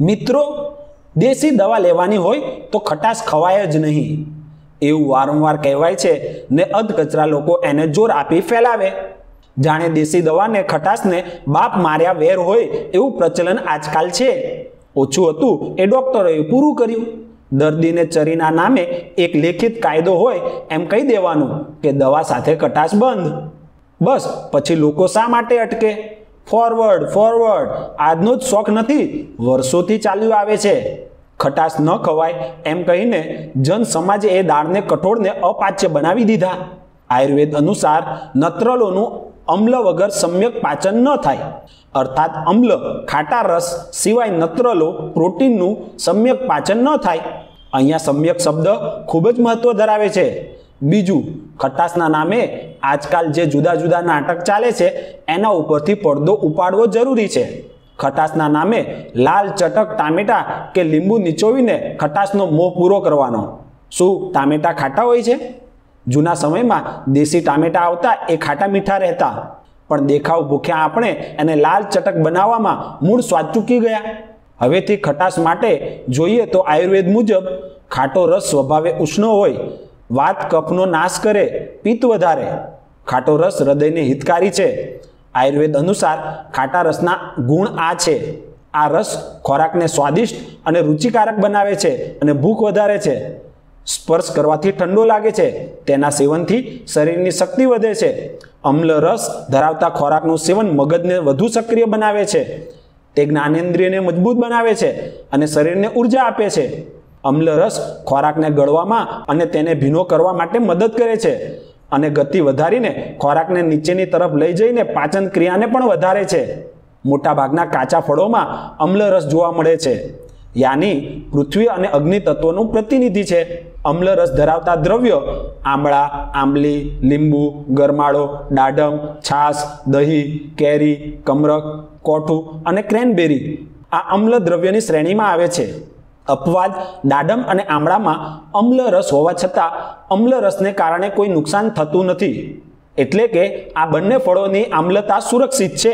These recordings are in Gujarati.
મિત્રો, દેશી દવા લેવાની હોય તો ખટાશ ખવાય જ નહીં. એવું વારંવાર કહેવાય છે ને અધકચરા લોકો એને જોર આપી ફેલાવે. જાણે દેશી દવાને ખટાશને બાપ માર્યા વેર હોય એવું પ્રચલન આજકાલ છે. ઓછું હતું એ ડૉક્ટરોએ પૂરું કર્યું. દર્દીને ચરીના નામે એક લેખિત કાયદો હોય એમ કહી દેવાનું કે દવા સાથે કટાશ બંધ. બસ, પછી લોકો શા માટે અટકે? ફોરવર્ડ ફોરવર્ડ આજનો જ શોખ નથી. વર્ષોથી ચાલ્યું આવે છે. ખટાશ ન ખવાય એમ કહીને જન સમાજે એ દાળને કઠોળને અપાચ્ય બનાવી દીધા. આયુર્વેદ અનુસાર નત્રલોનું અમ્લ વગર સમ્યક પાચન ન થાય. અર્થાત અમ્લ, ખાટા રસ સિવાય નત્રલો પ્રોટીનનું સમ્યક પાચન ન થાય. અહીંયા સમ્યક શબ્દ ખૂબ જ મહત્વ ધરાવે છે. બીજું ખટાશના નામે આજકાલ જે જુદા જુદા નાટક ચાલે છે, એના ઉપરથી પડદો ઉપાડવો જરૂરી છે. ખટાશના નામે લાલ ચટક ટામેટા કે લીંબુ નીચોવીને ખટાશનો મોં પૂરો કરવાનો. શું ટામેટા ખાટા હોય છે? જૂના સમયમાં દેશી ટામેટા આવતા એ ખાટા મીઠા રહેતા. પણ દેખાવ ભૂખ્યા આપણે એને લાલ ચટક બનાવવામાં મૂળ સ્વાદ ચૂકી ગયા. હવેથી ખટાશ માટે જોઈએ તો આયુર્વેદ મુજબ ખાટો રસ સ્વભાવે ઉષ્ણ હોય વાત કફનો નાશ કરે, પિત્ત વધારે. ખાટો રસ હૃદયને હિતકારી છે. આયુર્વેદ અનુસાર ખાટા રસના ગુણ આ છે. આ રસ ખોરાકને સ્વાદિષ્ટ અને રુચિકારક બનાવે છે અને ભૂખ વધારે છે. સ્પર્શ કરવાથી ઠંડો લાગે છે. તેના સેવનથી શરીરની શક્તિ વધે છે. અમ્લ રસ ધરાવતા ખોરાકનું સેવન મગજને વધુ સક્રિય બનાવે છે. તે જ્ઞાનેન્દ્રિયને મજબૂત બનાવે છે અને શરીરને ઊર્જા આપે છે. અમ્લ રસ ખોરાકને ગળવામાં અને તેને ભીનો કરવા માટે મદદ કરે છે. અને ગતિ વધારીને ખોરાકને નીચેની તરફ લઈ જઈને પાચન ક્રિયાને પણ વધારે છે. મોટાભાગના કાચા ફળોમાં અમ્લ રસ જોવા મળે છે. યાની પૃથ્વી અને અગ્નિ તત્વોનું પ્રતિનિધિ છે. અમ્લ રસ ધરાવતા દ્રવ્ય આમળા, આંબલી, લીંબુ, ગરમાળો દાડમ છાશ, દહીં, કેરી કમરક કોઠું અને ક્રેનબેરી આ અમ્લ દ્રવ્યની શ્રેણીમાં આવે છે. અપવાદ, દાડમ અને આમળામાં અમ્લ રસ હોવા છતાં અમ્લ રસને કારણે કોઈ નુકસાન થતું નથી. એટલે કે આ બંને ફળોની આમ્લતા સુરક્ષિત છે.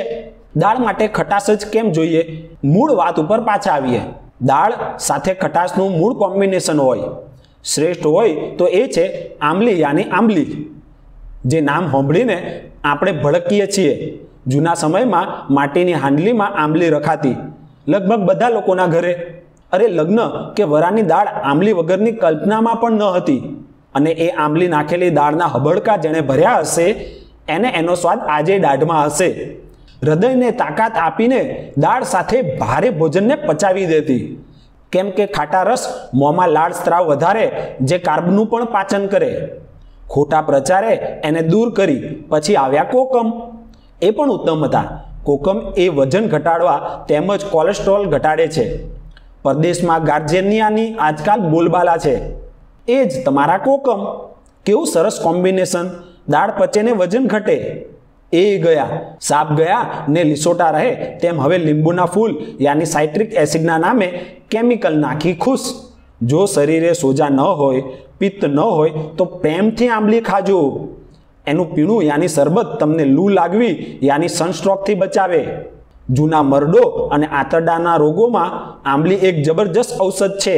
દાળ માટે ખટાશ જ કેમ જોઈએ? મૂળ વાત ઉપર પાછા આવીએ. દાળ સાથે ખટાશનું મૂળ કોમ્બિનેશન હોય. શ્રેષ્ઠ હોય તો એ છે આંબલી યાની આંબલી, જે નામ સાંભળીને આપણે ભડકીએ છીએ. જૂના સમયમાં માટીની હાંડલીમાં આંબલી રખાતી. લગભગ બધા લોકોના ઘરે અરે લગ્ન કે વરાની દાળ આંબલી વગરની કલ્પનામાં પણ ન હતી. અને એ આંબલી નાખેલી દાળના હબડકા જેણે ભર્યા હશે, એને એનો સ્વાદ આજે દાઢમાં હશે. હૃદયને તાકાત આપીને દાળ સાથે ભારે ભોજનને પચાવી દેતી. કેમ કે ખાટા રસ મોંમાં લાળ સ્ત્રાવ વધારે, જે કાર્બનું પણ પાચન કરે. ખોટા પ્રચારે એને દૂર કરી, પછી આવ્યા કોકમ. એ પણ ઉત્તમ હતા. કોકમ એ વજન ઘટાડવા તેમજ કોલેસ્ટ્રોલ ઘટાડે છે. પરદેશમાં ગાર્જેનિયાની આજકાલ બોલબાલા છે. એ જ તમારા કોકમ. કેવું સરસ કોમ્બિનેશન. દાળ પચેને વજન ઘટે. એ ગયા. સાપ ગયા ને લીસોટા રહે. તેમ હવે લીંબુના ફૂલ, યાની સાઇટ્રિક એસિડના નામે કેમિકલ નાખી ખુશ. જો શરીરે સોજા ન હોય, પિત્ત ન હોય, તો પ્રેમથી આંબલી ખાજો. એનું પીણું યાની શરબત તમને લૂ લાગવી, યાની સનસ્ટ્રોકથી બચાવે. જૂના મરડો અને આંતરડાના રોગોમાં આંબલી એક જબરજસ્ત ઔષધ છે.